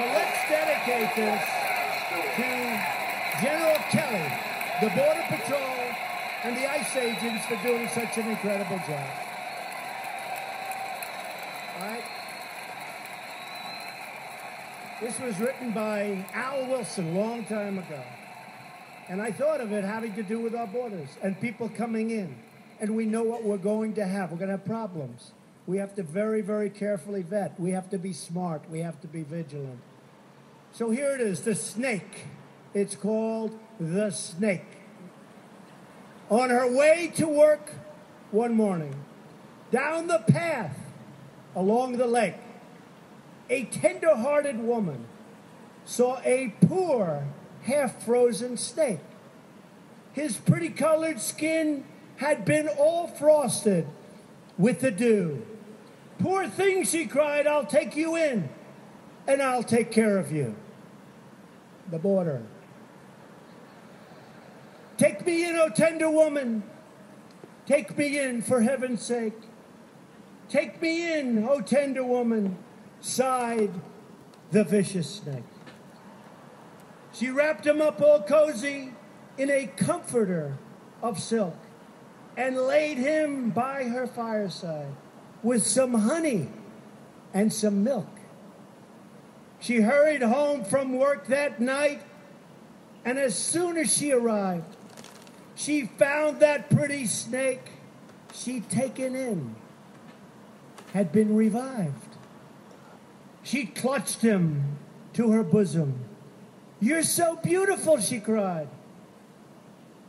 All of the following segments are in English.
So let's dedicate this to General Kelly, the Border Patrol, and the ICE agents for doing such an incredible job. All right? This was written by Al Wilson a long time ago. And I thought of it having to do with our borders and people coming in. And we know what we're going to have. We're going to have problems. We have to very, very carefully vet. We have to be smart. We have to be vigilant. So here it is the snake. It's called the snake. On her way to work one morning, down the path along the lake, a tender hearted woman saw a poor, half frozen snake. His pretty colored skin had been all frosted with the dew. Poor thing, she cried, I'll take you in and I'll take care of you. The border. Take me in, O tender woman. Take me in, for heaven's sake. Take me in, O tender woman, sighed the vicious snake. She wrapped him up all cozy in a comforter of silk and laid him by her fireside with some honey and some milk. She hurried home from work that night, and as soon as she arrived, she found that pretty snake she'd taken in had been revived. She clutched him to her bosom. You're so beautiful, she cried.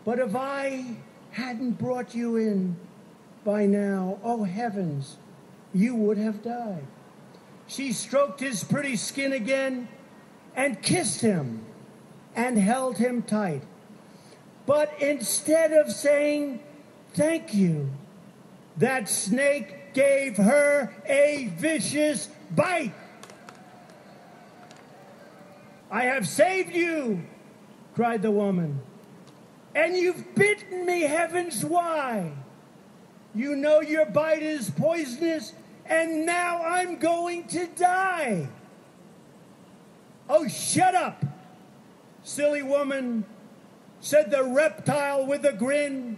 But if I hadn't brought you in by now, oh heavens, you would have died. She stroked his pretty skin again and kissed him and held him tight. But instead of saying thank you, that snake gave her a vicious bite. I have saved you, cried the woman. And you've bitten me, heavens, why? You know your bite is poisonous, and now I'm going to die. Oh, shut up, silly woman, said the reptile with a grin.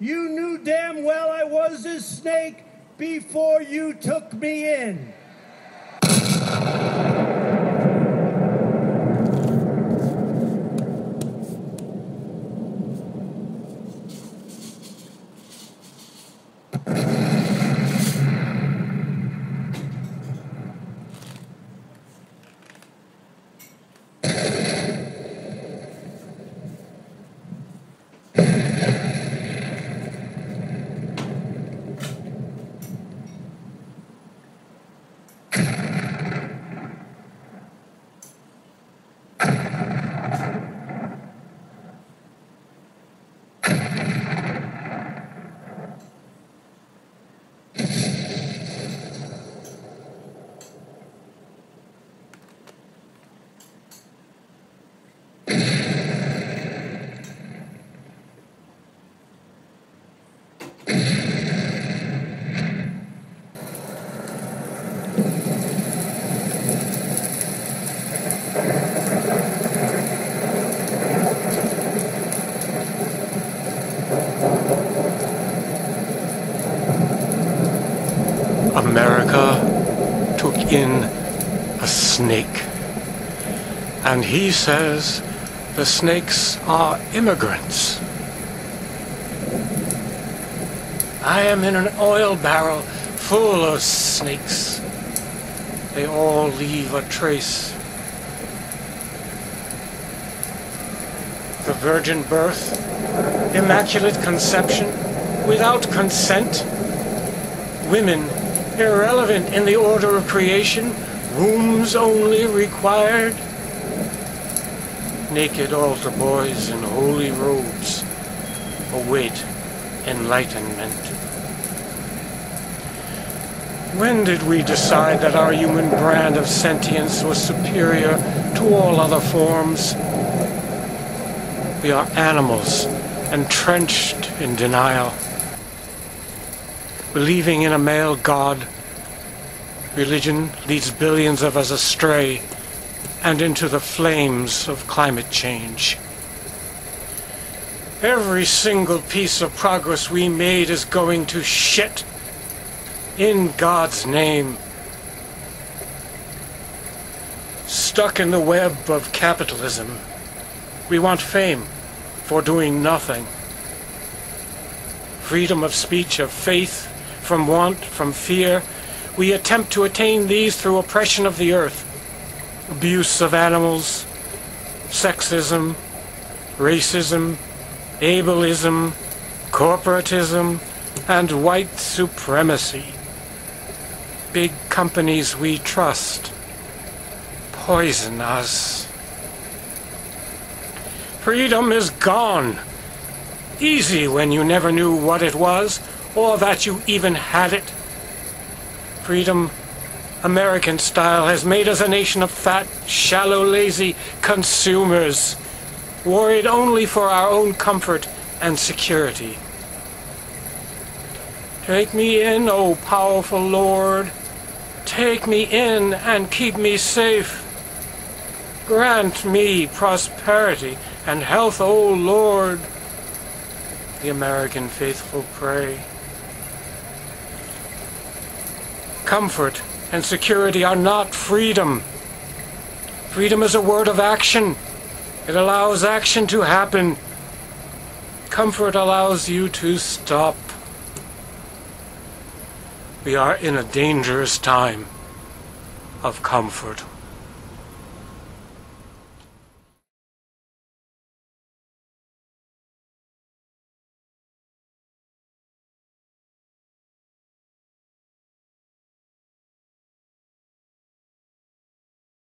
You knew damn well I was a snake before you took me in. Took in a snake. And he says the snakes are immigrants. I am in an oil barrel full of snakes. They all leave a trace. The virgin birth, immaculate conception, without consent, women irrelevant in the order of creation, wombs only required. Naked altar boys in holy robes await enlightenment. When did we decide that our human brand of sentience was superior to all other forms? We are animals, entrenched in denial believing in a male god. Religion leads billions of us astray and into the flames of climate change. Every single piece of progress we made is going to shit. In God's name. Stuck in the web of capitalism, we want fame for doing nothing. Freedom of speech, of faith, from want, from fear. We attempt to attain these through oppression of the earth, abuse of animals, sexism, racism, ableism, corporatism, and white supremacy. Big companies we trust poison us. Freedom is gone. Easy when you never knew what it was or that you even had it. Freedom, American style, has made us a nation of fat, shallow, lazy consumers, worried only for our own comfort and security. Take me in, O powerful Lord. Take me in and keep me safe. Grant me prosperity and health, O Lord. The American faithful pray. Comfort and security are not freedom. Freedom is a word of action. It allows action to happen. Comfort allows you to stop. We are in a dangerous time of comfort.